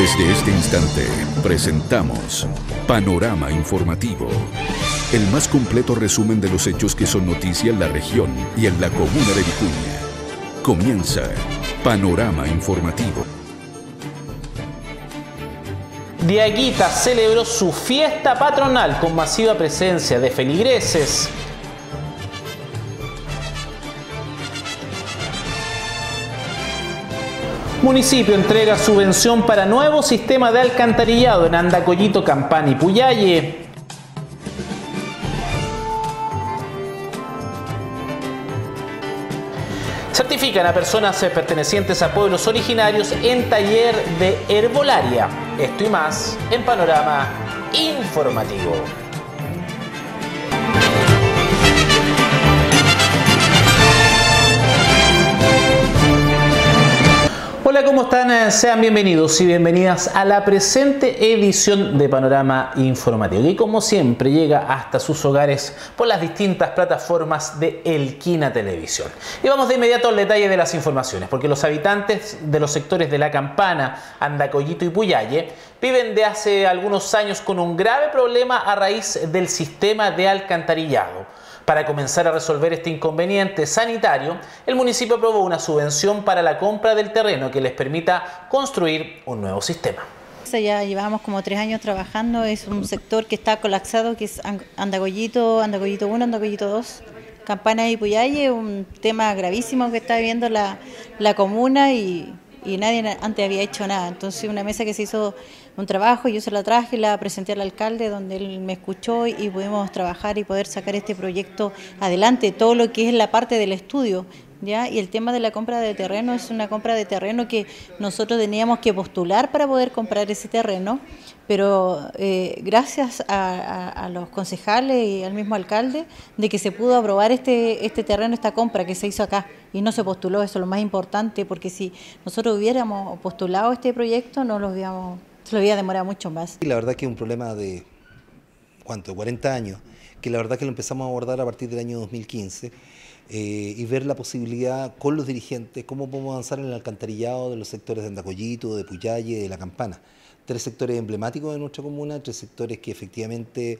Desde este instante presentamos Panorama Informativo, el más completo resumen de los hechos que son noticia en la región y en la comuna de Vicuña. Comienza Panorama Informativo. Diaguita celebró su fiesta patronal con masiva presencia de feligreses. Municipio entrega subvención para nuevo sistema de alcantarillado en Andacollito, Campana y Puyalle. Certifican a personas pertenecientes a pueblos originarios en taller de herbolaria. Esto y más en Panorama Informativo. Hola, ¿cómo están? Sean bienvenidos y bienvenidas a la presente edición de Panorama Informativo, y como siempre llega hasta sus hogares por las distintas plataformas de Elquina Televisión. Y vamos de inmediato al detalle de las informaciones, porque los habitantes de los sectores de La Campana, Andacollito y Puyalle viven de hace algunos años con un grave problema a raíz del sistema de alcantarillado. Para comenzar a resolver este inconveniente sanitario, el municipio aprobó una subvención para la compra del terreno que les permita construir un nuevo sistema. Ya llevamos como tres años trabajando, es un sector que está colapsado, que es Andagollito, Andagollito 1, Andagollito 2, Campana y Puyalle, un tema gravísimo que está viviendo la, la comuna y y nadie antes había hecho nada. Entonces una mesa que se hizo un trabajo, yo se la traje, la presenté al alcalde donde él me escuchó y pudimos trabajar y poder sacar este proyecto adelante, todo lo que es la parte del estudio. ¿Ya? Y el tema de la compra de terreno es una compra de terreno que nosotros teníamos que postular para poder comprar ese terreno pero eh, gracias a, los concejales y al mismo alcalde de que se pudo aprobar este, este terreno, esta compra que se hizo acá y no se postuló, eso es lo más importante, porque si nosotros hubiéramos postulado este proyecto no lo habíamos, lo había demorado mucho más. La verdad que es un problema de, ¿cuánto? 40 años, que la verdad que lo empezamos a abordar a partir del año 2015. Eh, y ver la posibilidad con los dirigentes, cómo podemos avanzar en el alcantarillado de los sectores de Andacollito, de Puyalle, de La Campana tres sectores emblemáticos de nuestra comuna, tres sectores que efectivamente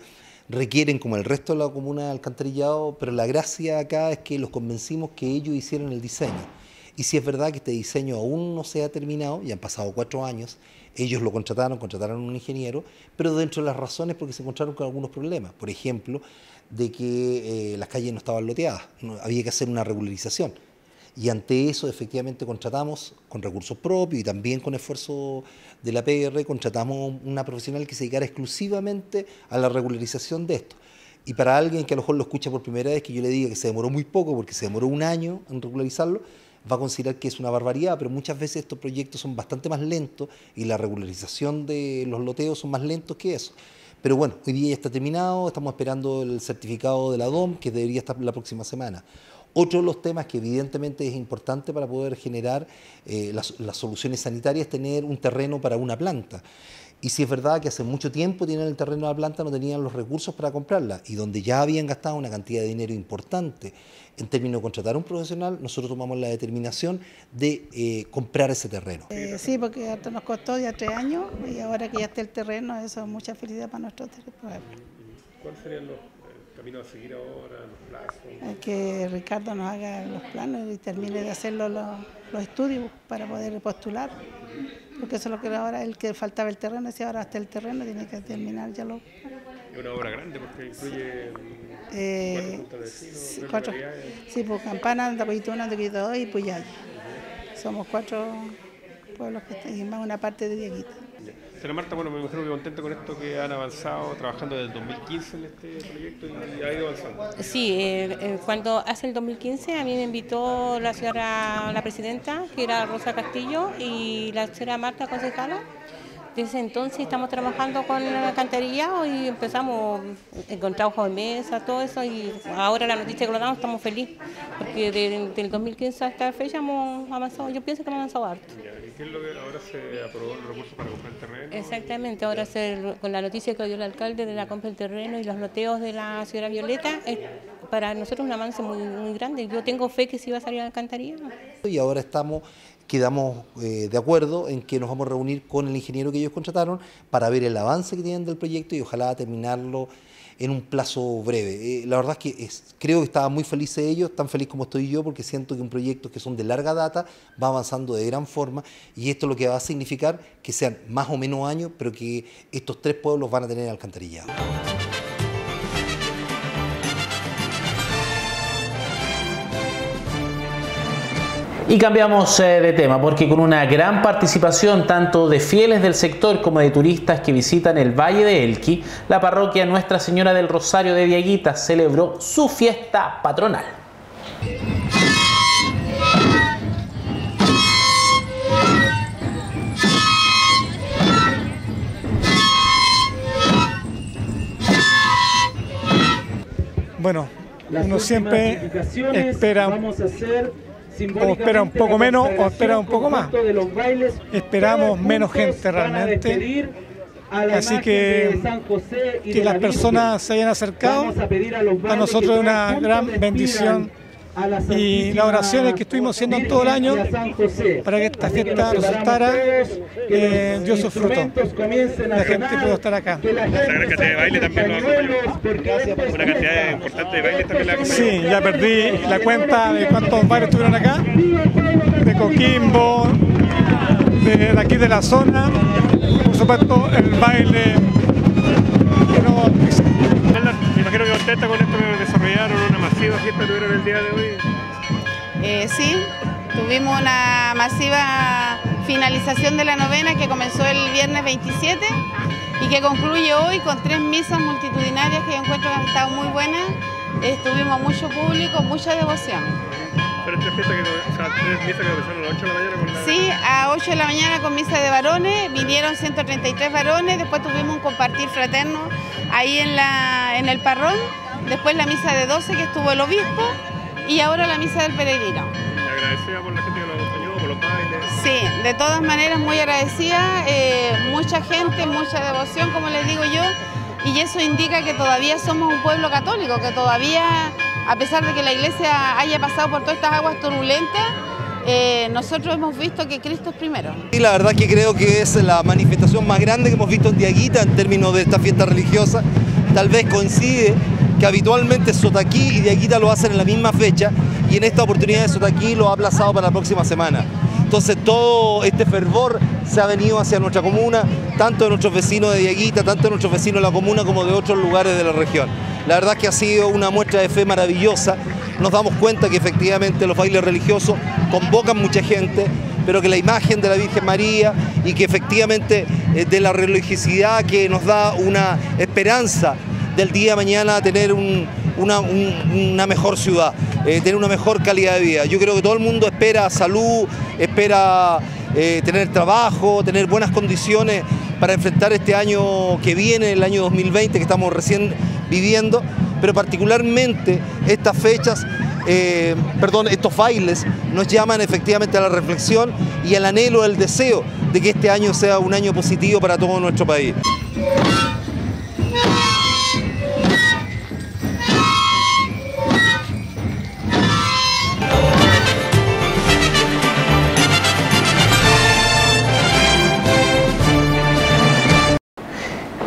requieren, como el resto de la comuna, alcantarillado, pero la gracia acá es que los convencimos que ellos hicieron el diseño. Y si es verdad que este diseño aún no se ha terminado, ya han pasado cuatro años, ellos lo contrataron, contrataron a un ingeniero, pero dentro de las razones porque se encontraron con algunos problemas. Por ejemplo, de que eh, las calles no estaban loteadas, había que hacer una regularización y ante eso efectivamente contratamos con recursos propios y también con esfuerzo de la PR, contratamos una profesional que se dedicara exclusivamente a la regularización de esto. Y para alguien que a lo mejor lo escucha por primera vez, que yo le diga que se demoró muy poco, porque se demoró un año en regularizarlo, va a considerar que es una barbaridad, pero muchas veces estos proyectos son bastante más lentos y la regularización de los loteos son más lentos que eso. Pero bueno, hoy día ya está terminado, estamos esperando el certificado de la DOM, que debería estar la próxima semana. Otro de los temas que evidentemente es importante para poder generar eh, las, soluciones sanitarias es tener un terreno para una planta. Y si es verdad que hace mucho tiempo tienen el terreno de la planta, no tenían los recursos para comprarla. Y donde ya habían gastado una cantidad de dinero importante en términos de contratar a un profesional, nosotros tomamos la determinación de eh, comprar ese terreno. Eh, sí, porque esto nos costó ya tres años y ahora que ya está el terreno, eso es mucha felicidad para nuestro pueblo. ¿Cuáles serían los camino a seguir ahora, los plazos? Que Ricardo nos haga los planos y termine de hacer los, estudios para poder postular. Porque eso es lo que ahora, el que faltaba el terreno, si ahora hasta el terreno tiene que terminar ya lo. Es una obra grande porque incluye eh, cuatro, sí, pues Campana, Andapollito 1, Andapollito 2 y Puyay. Somos cuatro pueblos que tenemos una parte de Dieguita. Señora Marta, bueno, me imagino que contento con esto que han avanzado trabajando desde el 2015 en este proyecto y ha ido avanzando. Sí, eh, eh, cuando hace el 2015 a mí me invitó la señora, la presidenta, que era Rosa Castillo, y la señora Marta, concejala, desde entonces estamos trabajando con la alcantarillado y empezamos, encontramos de mesa, todo eso, y ahora la noticia que lo damos estamos felices, porque desde el 2015 hasta esta fecha hemos avanzado, yo pienso que hemos avanzado harto. ¿Y qué es lo que ahora se aprobó el recurso para comprar el terreno? Exactamente, ahora se, con la noticia que dio el alcalde de la compra del terreno y los loteos de la señora Violeta, para nosotros un avance muy, muy grande. Yo tengo fe que sí va a salir a la alcantarilla. Y ahora estamos quedamos eh, de acuerdo en que nos vamos a reunir con el ingeniero que ellos contrataron para ver el avance que tienen del proyecto y ojalá terminarlo en un plazo breve. Eh, la verdad es que creo que estaba muy feliz ellos, tan feliz como estoy yo, porque siento que un proyecto que son de larga data va avanzando de gran forma y esto lo que va a significar que sean más o menos años, pero que estos tres pueblos van a tener alcantarillado. Y cambiamos eh, de tema porque con una gran participación tanto de fieles del sector como de turistas que visitan el Valle de Elqui, la parroquia Nuestra Señora del Rosario de Diaguita celebró su fiesta patronal. Bueno, uno siempre espera o espera un poco menos o espera un poco más. Esperamos menos gente realmente. Así que que las personas se hayan acercado a nosotros es una gran bendición y las oraciones que estuvimos haciendo todo el año para que esta fiesta resultara eh, dio su fruto. La gente pudo estar acá. Una gran cantidad de baile también lo Una cantidad importante de baile también la Sí, ya perdí la cuenta de cuántos bailes estuvieron acá. De Coquimbo, de, aquí de la zona. Por supuesto, el baile contenta con esto que desarrollaron una masiva fiesta tuvieron el día de hoy. Eh, sí, tuvimos una masiva finalización de la novena que comenzó el viernes 27 y que concluye hoy con tres misas multitudinarias que yo encuentro que han estado muy buenas. Estuvimos mucho público, mucha devoción. Pero esta fiesta que, o sea, tres misas que comenzaron a las 8 de la mañana con la... Sí, a 8 de la mañana con misa de varones, vinieron 133 varones, después tuvimos un compartir fraterno ahí en, la, en el parrón, después la misa de 12 que estuvo el obispo y ahora la misa del peregrino. Agradecida por la gente que lo acompañó, por los bailes. Sí, de todas maneras muy agradecida, eh, mucha gente, mucha devoción, como les digo yo, y eso indica que todavía somos un pueblo católico, que todavía, a pesar de que la iglesia haya pasado por todas estas aguas turbulentas, eh, nosotros hemos visto que Cristo es primero. Y la verdad que creo que es la manifestación más grande que hemos visto en Diaguita en términos de esta fiesta religiosa. Tal vez coincide que habitualmente Sotaquí y Diaguita lo hacen en la misma fecha y en esta oportunidad de Sotaquí lo ha aplazado para la próxima semana. Entonces todo este fervor se ha venido hacia nuestra comuna, tanto de nuestros vecinos de Diaguita, tanto de nuestros vecinos de la comuna como de otros lugares de la región. La verdad que ha sido una muestra de fe maravillosa. Nos damos cuenta que efectivamente los bailes religiosos convocan mucha gente, pero que la imagen de la Virgen María y que efectivamente eh, de la religiosidad que nos da una esperanza del día de mañana tener una, mejor ciudad, eh, tener una mejor calidad de vida. Yo creo que todo el mundo espera salud, espera eh, tener trabajo, tener buenas condiciones para enfrentar este año que viene, el año 2020 que estamos recién viviendo, pero particularmente estas fechas, eh, perdón, estos bailes nos llaman efectivamente a la reflexión y al anhelo, al deseo de que este año sea un año positivo para todo nuestro país.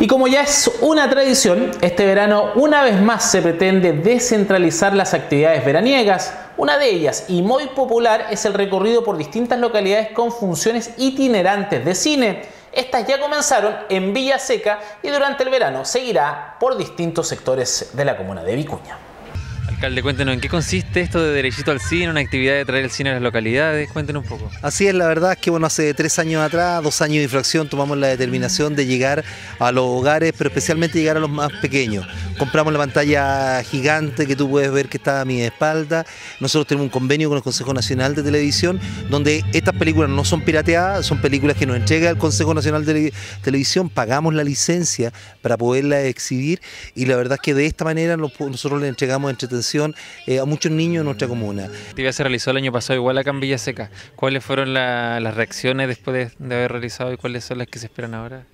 Y como ya es una tradición, este verano una vez más se pretende descentralizar las actividades veraniegas. Una de ellas, y muy popular, es el recorrido por distintas localidades con funciones itinerantes de cine. Estas ya comenzaron en Villa Seca y durante el verano seguirá por distintos sectores de la comuna de Vicuña. Alcalde, cuéntenos en qué consiste esto de Derechito al Cine, una actividad de traer el cine a las localidades. Cuéntenos un poco. Así es, la verdad es que bueno, hace tres años atrás, dos años de infracción, tomamos la determinación de llegar a los hogares, pero especialmente llegar a los más pequeños. Compramos la pantalla gigante que tú puedes ver que está a mi espalda. Nosotros tenemos un convenio con el Consejo Nacional de Televisión, donde estas películas no son pirateadas, son películas que nos entrega el Consejo Nacional de Televisión, pagamos la licencia para poderla exhibir y la verdad es que de esta manera nosotros le entregamos eh, a muchos niños en nuestra comuna. La actividad se realizó el año pasado igual acá en Villa Seca. ¿Cuáles fueron las reacciones después de, haber realizado y cuáles son las que se esperan ahora?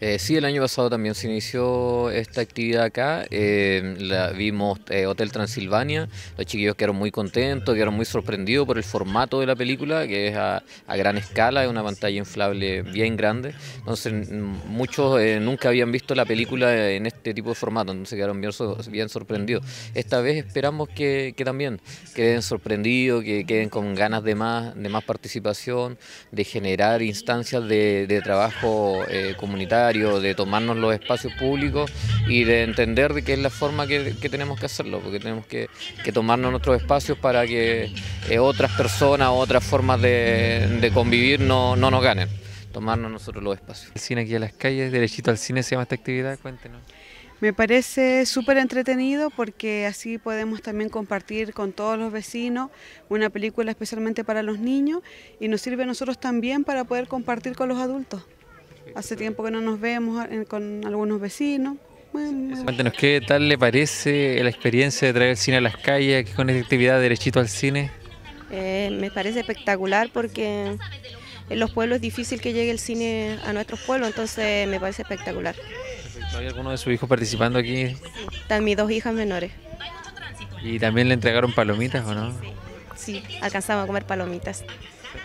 Eh, sí, el año pasado también se inició esta actividad acá. Eh, la vimos eh, Hotel Transilvania. Los chiquillos quedaron muy contentos, quedaron muy sorprendidos por el formato de la película, que es a, gran escala, es una pantalla inflable bien grande. Entonces, muchos nunca habían visto la película en este tipo de formato, entonces quedaron bien, sorprendidos. Esta vez esperamos que, también queden sorprendidos, que queden con ganas de más, de más participación, de generar instancias de trabajo comunitario de tomarnos los espacios públicos y de entender de que es la forma que, tenemos que hacerlo, porque tenemos que, tomarnos nuestros espacios para que eh, otras personas, otras formas de, convivir no, no nos ganen, tomarnos nosotros los espacios. El cine aquí a las calles, derechito al cine se llama esta actividad, cuéntenos. Me parece súper entretenido porque así podemos también compartir con todos los vecinos una película especialmente para los niños y nos sirve a nosotros también para poder compartir con los adultos. Hace tiempo que no nos vemos con algunos vecinos. Cuéntenos, ¿qué tal le parece la experiencia de traer el cine a las calles con esta actividad derechito al cine? Eh, me parece espectacular porque en los pueblos es difícil que llegue el cine a nuestros pueblos, entonces me parece espectacular. ¿Hay alguno de sus hijos participando aquí? Están mis dos hijas menores. ¿Y también le entregaron palomitas o no? Sí, alcanzamos a comer palomitas.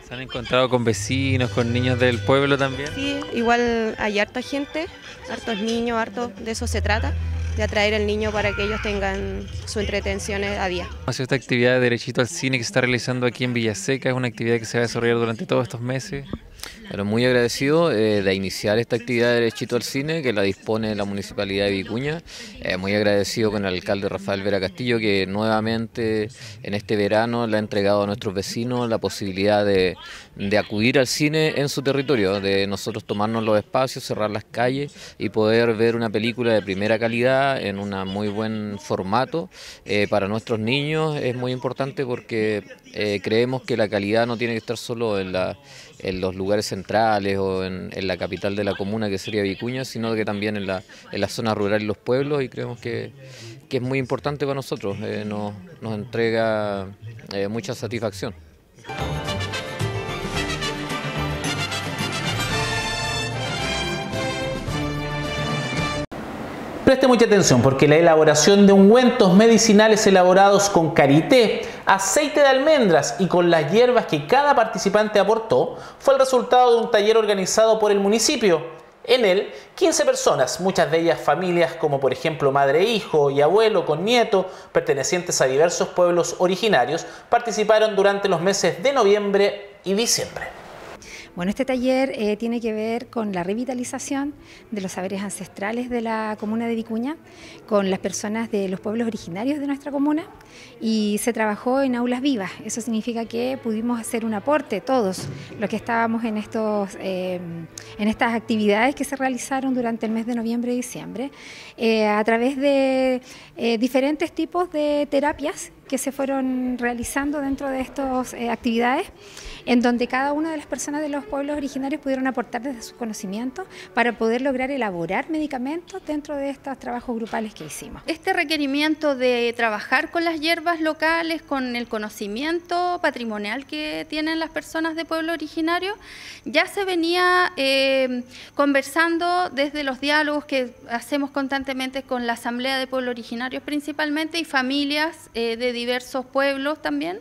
¿Se han encontrado con vecinos, con niños del pueblo también? Sí, igual hay harta gente, hartos niños, hartos, de eso se trata, de atraer al niño para que ellos tengan su entretención a día. Esta actividad de Derechito al Cine que se está realizando aquí en Villaseca es una actividad que se va a desarrollar durante todos estos meses. Pero muy agradecido eh, de iniciar esta actividad de Derechito al Cine que la dispone la Municipalidad de Vicuña. Eh, muy agradecido con el alcalde Rafael Vera Castillo que nuevamente en este verano le ha entregado a nuestros vecinos la posibilidad de, acudir al cine en su territorio, de nosotros tomarnos los espacios, cerrar las calles y poder ver una película de primera calidad en un muy buen formato. Eh, para nuestros niños es muy importante porque creemos que la calidad no tiene que estar solo en la en los lugares centrales o en, la capital de la comuna que sería Vicuña, sino que también en la, en la zona rural y los pueblos y creemos que, es muy importante para nosotros, eh, nos, entrega eh, mucha satisfacción. Preste mucha atención porque la elaboración de ungüentos medicinales elaborados con karité, aceite de almendras y con las hierbas que cada participante aportó fue el resultado de un taller organizado por el municipio. En él, 15 personas, muchas de ellas familias como por ejemplo madre, e hijo y abuelo con nieto, pertenecientes a diversos pueblos originarios, participaron durante los meses de noviembre y diciembre. Bueno, este taller eh, tiene que ver con la revitalización de los saberes ancestrales de la comuna de Vicuña, con las personas de los pueblos originarios de nuestra comuna y se trabajó en aulas vivas. Eso significa que pudimos hacer un aporte todos los que estábamos en, estos, eh, en estas actividades que se realizaron durante el mes de noviembre y diciembre eh, a través de diferentes tipos de terapias que se fueron realizando dentro de estas actividades en donde cada una de las personas de los pueblos originarios pudieron aportar desde su conocimiento para poder lograr elaborar medicamentos dentro de estos trabajos grupales que hicimos. Este requerimiento de trabajar con las hierbas locales, con el conocimiento patrimonial que tienen las personas de pueblo originario, ya se venía eh, conversando desde los diálogos que hacemos constantemente con la Asamblea de Pueblos Originarios principalmente y familias eh, de diversos pueblos también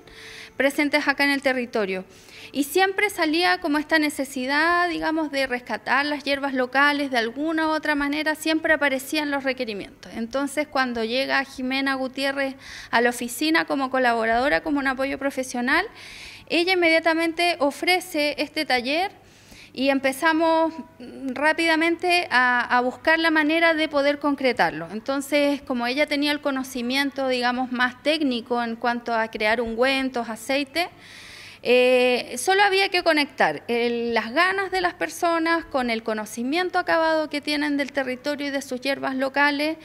presentes acá en el territorio. Y siempre salía como esta necesidad, digamos, de rescatar las hierbas locales de alguna u otra manera, siempre aparecían los requerimientos. Entonces, cuando llega Jimena Gutiérrez a la oficina como colaboradora, como un apoyo profesional, ella inmediatamente ofrece este taller y empezamos rápidamente a, buscar la manera de poder concretarlo. Entonces, como ella tenía el conocimiento, digamos, más técnico en cuanto a crear ungüentos, aceite, eh, solo había que conectar las ganas de las personas con el conocimiento acabado que tienen del territorio y de sus hierbas locales,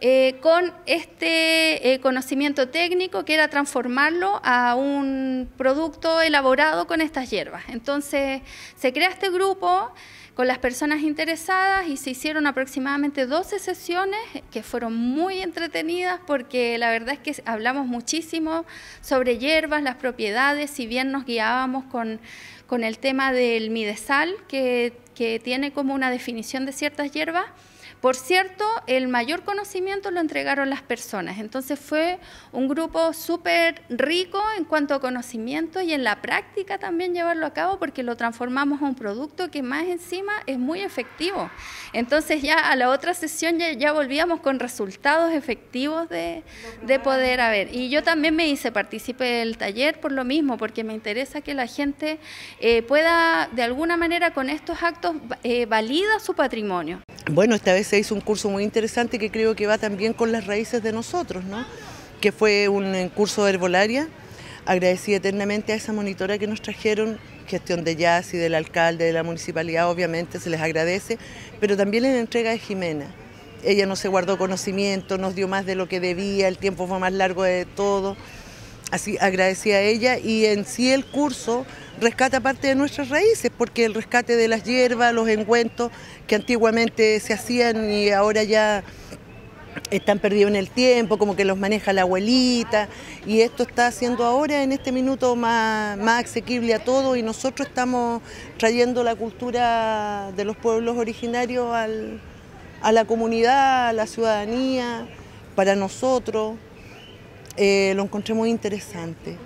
eh, con este eh, conocimiento técnico que era transformarlo a un producto elaborado con estas hierbas. Entonces se crea este grupo con las personas interesadas y se hicieron aproximadamente 12 sesiones que fueron muy entretenidas porque la verdad es que hablamos muchísimo sobre hierbas, las propiedades, si bien nos guiábamos con, con el tema del midesal, que que tiene como una definición de ciertas hierbas, por cierto, el mayor conocimiento lo entregaron las personas, entonces fue un grupo súper rico en cuanto a conocimiento y en la práctica también llevarlo a cabo porque lo transformamos a un producto que más encima es muy efectivo. Entonces ya a la otra sesión ya, volvíamos con resultados efectivos de, poder haber. Y yo también me hice partícipe del taller por lo mismo, porque me interesa que la gente eh, pueda de alguna manera con estos actos eh, valida su patrimonio. Bueno, esta vez se hizo un curso muy interesante que creo que va también con las raíces de nosotros, ¿no? que fue un curso de herbolaria. Agradecí eternamente a esa monitora que nos trajeron, gestión de jazz y del alcalde de la municipalidad, obviamente se les agradece, pero también en la entrega de Jimena. Ella no se guardó conocimiento, nos dio más de lo que debía, el tiempo fue más largo de todo. Así agradecí a ella y en sí el curso rescata parte de nuestras raíces, porque el rescate de las hierbas, los engüentos que antiguamente se hacían y ahora ya están perdidos en el tiempo, como que los maneja la abuelita, y esto está haciendo ahora en este minuto más, más asequible a todo y nosotros estamos trayendo la cultura de los pueblos originarios a la comunidad, a la ciudadanía, para nosotros. Eh, lo encontré muy interesante.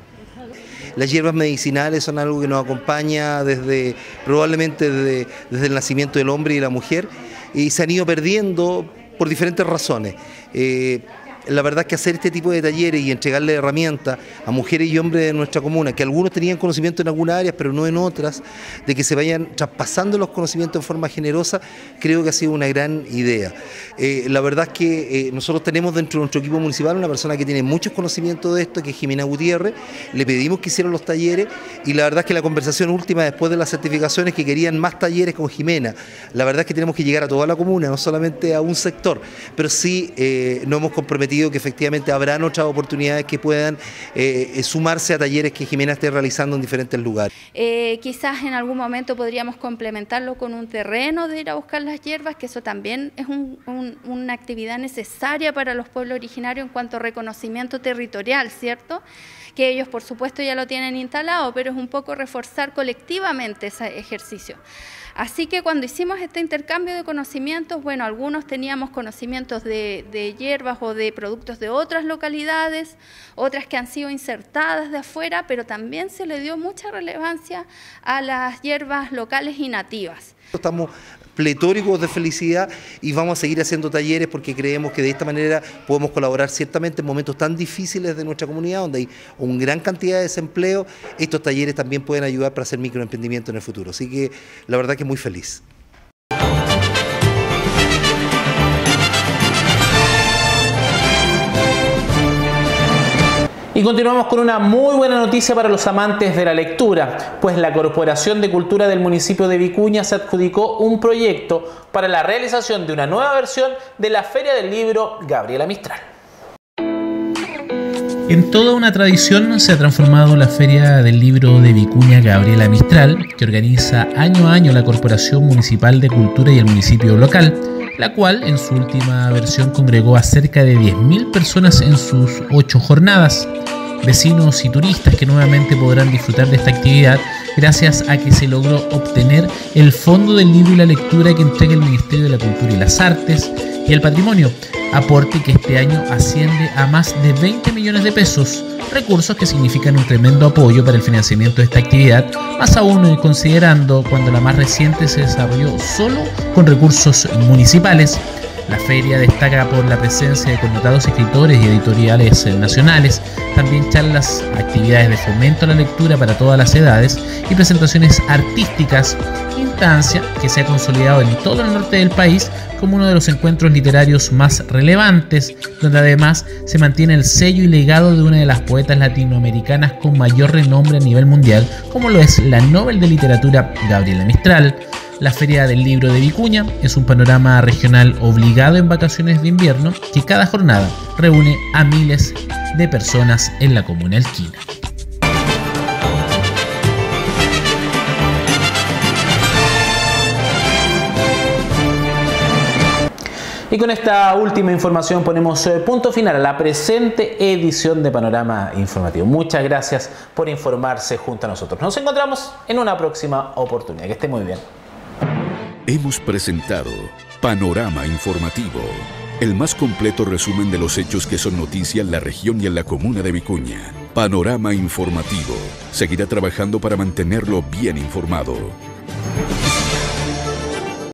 Las hierbas medicinales son algo que nos acompaña desde probablemente desde, el nacimiento del hombre y la mujer y se han ido perdiendo por diferentes razones. Eh, la verdad que hacer este tipo de talleres y entregarle herramientas a mujeres y hombres de nuestra comuna, que algunos tenían conocimiento en algunas áreas, pero no en otras, de que se vayan traspasando los conocimientos en forma generosa, creo que ha sido una gran idea. Eh, la verdad es que eh, nosotros tenemos dentro de nuestro equipo municipal una persona que tiene muchos conocimientos de esto, que es Jimena Gutiérrez, le pedimos que hicieran los talleres y la verdad es que la conversación última después de las certificaciones que querían más talleres con Jimena. La verdad es que tenemos que llegar a toda la comuna, no solamente a un sector, pero sí eh, nos hemos comprometido que efectivamente habrán otras oportunidades que puedan eh, eh, sumarse a talleres que Jimena esté realizando en diferentes lugares. Eh, quizás en algún momento podríamos complementarlo con un terreno de ir a buscar las hierbas, que eso también es una actividad necesaria para los pueblos originarios en cuanto a reconocimiento territorial, ¿cierto? que ellos por supuesto ya lo tienen instalado, pero es un poco reforzar colectivamente ese ejercicio. Así que cuando hicimos este intercambio de conocimientos, bueno, algunos teníamos conocimientos de, hierbas o de productos de otras localidades, otras que han sido insertadas de afuera, pero también se le dio mucha relevancia a las hierbas locales y nativas. Pletóricos de felicidad y vamos a seguir haciendo talleres porque creemos que de esta manera podemos colaborar ciertamente en momentos tan difíciles de nuestra comunidad donde hay una gran cantidad de desempleo. Estos talleres también pueden ayudar para hacer microemprendimiento en el futuro. Así que la verdad que muy feliz. Y continuamos con una muy buena noticia para los amantes de la lectura, pues la Corporación de Cultura del municipio de Vicuña se adjudicó un proyecto para la realización de una nueva versión de la Feria del Libro Gabriela Mistral. En toda una tradición se ha transformado la Feria del Libro de Vicuña Gabriela Mistral, que organiza año a año la Corporación Municipal de Cultura y el municipio local, la cual en su última versión congregó a cerca de 10.000 personas en sus ocho jornadas. Vecinos y turistas que nuevamente podrán disfrutar de esta actividad gracias a que se logró obtener el fondo del libro y la lectura que entrega el Ministerio de la Cultura y las Artes y el Patrimonio, aporte que este año asciende a más de 20 millones de pesos, recursos que significan un tremendo apoyo para el financiamiento de esta actividad, más aún considerando cuando la más reciente se desarrolló solo con recursos municipales la feria destaca por la presencia de connotados escritores y editoriales nacionales, también charlas, actividades de fomento a la lectura para todas las edades y presentaciones artísticas, instancia que se ha consolidado en todo el norte del país como uno de los encuentros literarios más relevantes, donde además se mantiene el sello y legado de una de las poetas latinoamericanas con mayor renombre a nivel mundial, como lo es la Nobel de Literatura Gabriela Mistral, la Feria del Libro de Vicuña es un panorama regional obligado en vacaciones de invierno que cada jornada reúne a miles de personas en la comuna alquina. Y con esta última información ponemos eh, punto final a la presente edición de Panorama Informativo. Muchas gracias por informarse junto a nosotros. Nos encontramos en una próxima oportunidad. Que esté muy bien. Hemos presentado Panorama Informativo, el más completo resumen de los hechos que son noticia en la región y en la comuna de Vicuña. Panorama Informativo seguirá trabajando para mantenerlo bien informado.